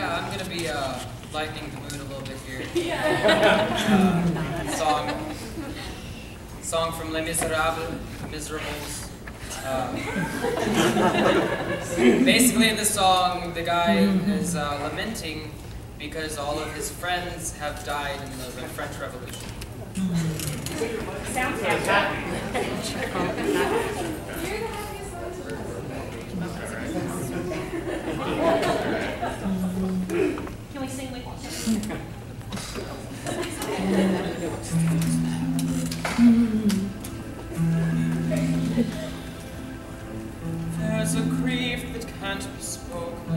gonna be uh, lightening the mood a little bit here. Uh, song, song from Les Miserables, Miserables. Uh, basically, in the song, the guy is uh, lamenting because all of his friends have died in the, the French Revolution. Sounds fantastic. There's a grief that can't be spoken.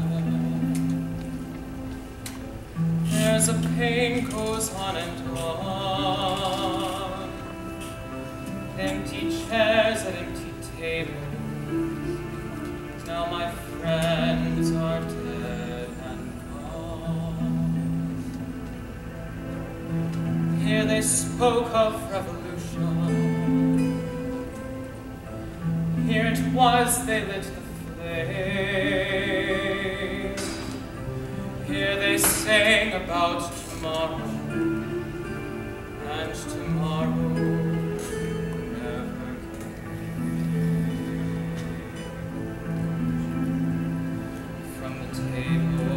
There's a pain goes on and on. Empty chairs at empty tables. Now my friends are dead and gone. Here they spoke of revolution. Here it was they lit the flame. Here they sang about tomorrow, and tomorrow never came. From the table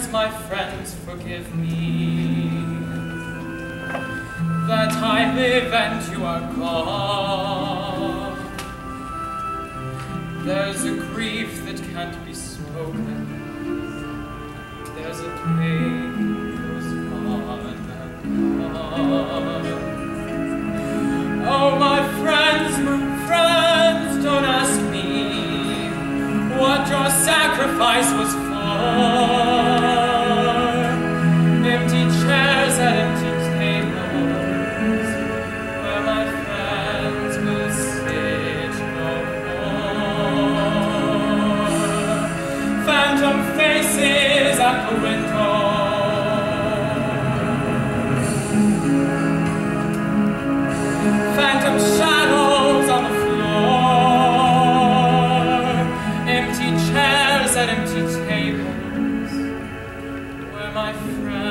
friends, my friends, forgive me that I live and you are gone. There's a grief that can't be spoken. There's a pain goes on and on. Oh, my friends, my friends, don't ask me what your sacrifice was for. Phantom shadows on the floor, empty chairs at empty tables, where my friends.